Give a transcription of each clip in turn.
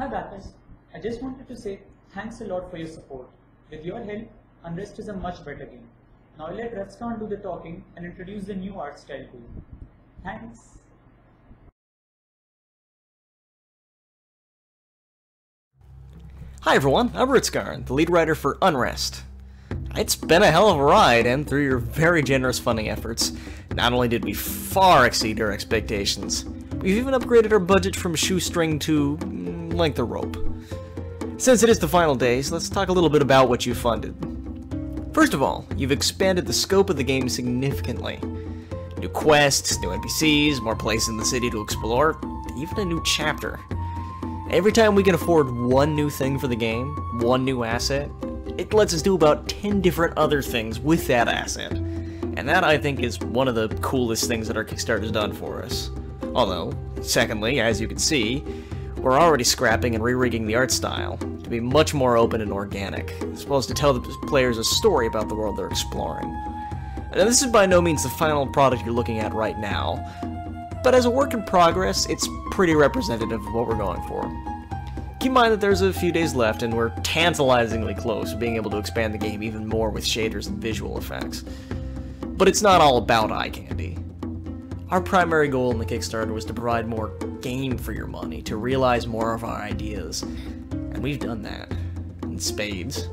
Hi backers, I just wanted to say thanks a lot for your support. With your help, Unrest is a much better game. Now let Refscan do the talking and introduce the new art style to you. Thanks. Hi everyone, I'm Ritzgarn, the lead writer for Unrest. It's been a hell of a ride, and through your very generous funding efforts, not only did we far exceed our expectations, we've even upgraded our budget from shoestring to mm, length of rope. Since it is the final days, let's talk a little bit about what you funded. First of all, you've expanded the scope of the game significantly. New quests, new NPCs, more places in the city to explore, even a new chapter. Every time we can afford one new thing for the game, one new asset, it lets us do about 10 different other things with that asset. And that, I think, is one of the coolest things that our Kickstarter's done for us. Although, secondly, as you can see, we're already scrapping and re-rigging the art style to be much more open and organic, as well as to tell the players a story about the world they're exploring. Now, this is by no means the final product you're looking at right now, but as a work in progress, it's pretty representative of what we're going for. Keep in mind that there's a few days left, and we're tantalizingly close to being able to expand the game even more with shaders and visual effects. But it's not all about eye candy. Our primary goal in the Kickstarter was to provide more game for your money, to realize more of our ideas, and we've done that. In spades.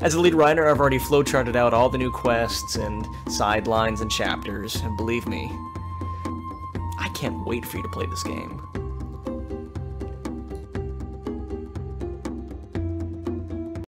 As a lead writer, I've already flowcharted out all the new quests and sidelines and chapters, and believe me, I can't wait for you to play this game.